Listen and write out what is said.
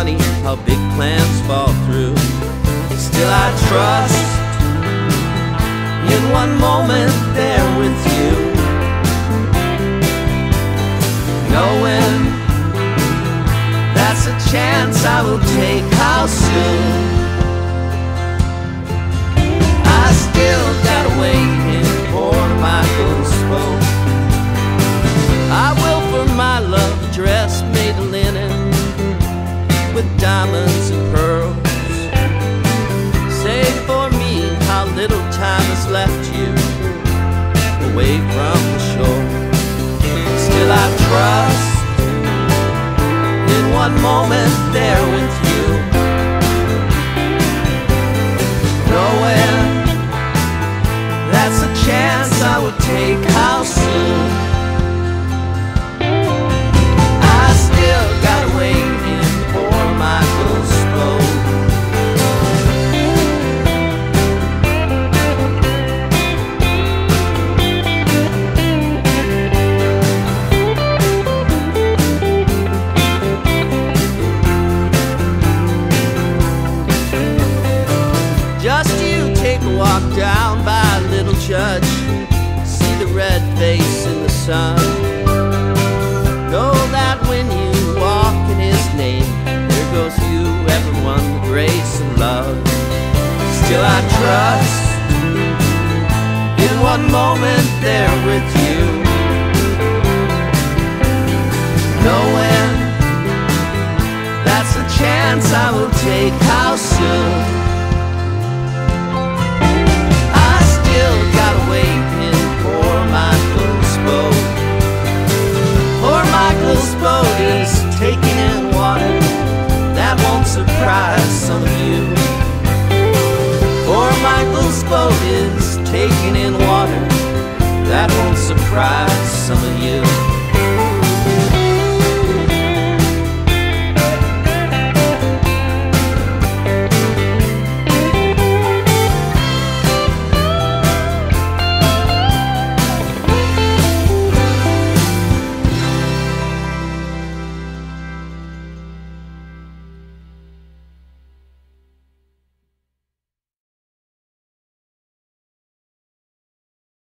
funny how big plans fall through? Still, I trust in one moment there with you. Knowing that's a chance I will take. How soon? With diamonds and pearls. Say for me how little time has left you away from the shore. Still I trust in one moment there with sun. Know that when you walk in his name, there goes you, everyone, the grace and love. Still, I trust in one moment there with you. Knowing that's a chance I will take. How soon? Taking in water that won't surprise some of you.